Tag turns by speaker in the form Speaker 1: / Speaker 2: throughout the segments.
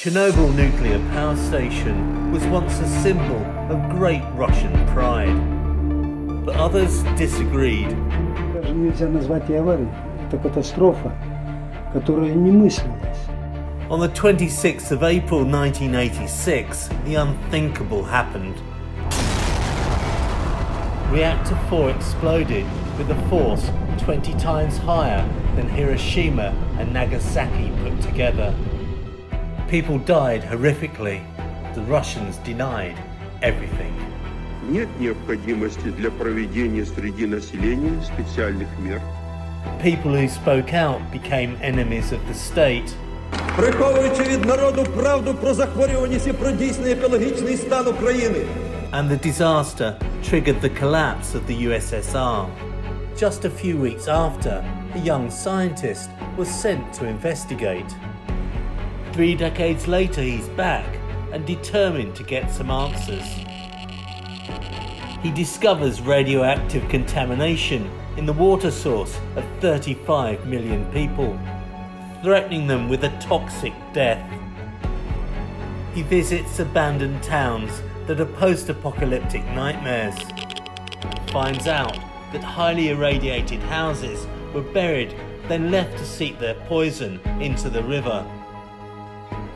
Speaker 1: Chernobyl nuclear power station was once a symbol of great Russian pride. But others disagreed.
Speaker 2: Даже нельзя назвать и аварией. Это катастрофа, которая не мыслилась.
Speaker 1: On the 26th of April 1986, the unthinkable happened. Reactor 4 exploded with a force 20 times higher than Hiroshima and Nagasaki put together. People died horrifically. The Russians denied everything.
Speaker 3: Нет необходимости для проведения среди населения специальных мер.
Speaker 1: People who spoke out became enemies of the state.
Speaker 4: приховуючи від народу правду про захворюваність і про дійсний екологічний стан України.
Speaker 1: And the disaster triggered the collapse of the USSR. Just a few weeks after, a young scientist was sent to investigate. Three decades later, he's back and determined to get some answers. He discovers radioactive contamination in the water source of 35 million people, threatening them with a toxic death. He visits abandoned towns that are post apocalyptic nightmares finds out that highly irradiated houses were buried, then left to seep their poison into the river.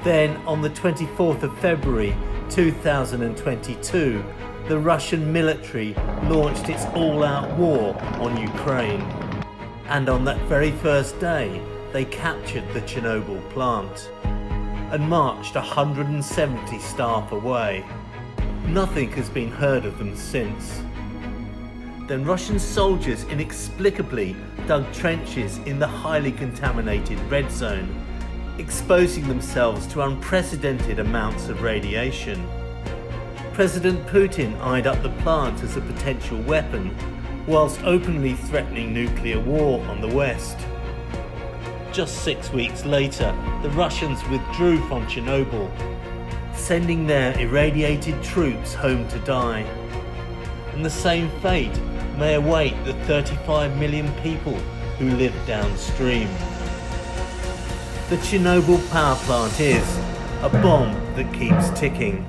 Speaker 1: Then, on the 24th of February 2022, the Russian military launched its all out war on Ukraine. And on that very first day, they captured the Chernobyl plant and marched 170 staff away. Nothing has been heard of them since. Then Russian soldiers inexplicably dug trenches in the highly contaminated red zone, exposing themselves to unprecedented amounts of radiation. President Putin eyed up the plant as a potential weapon, whilst openly threatening nuclear war on the West. Just six weeks later, the Russians withdrew from Chernobyl, sending their irradiated troops home to die. And the same fate may await the 35 million people who live downstream. The Chernobyl power plant is a bomb that keeps ticking.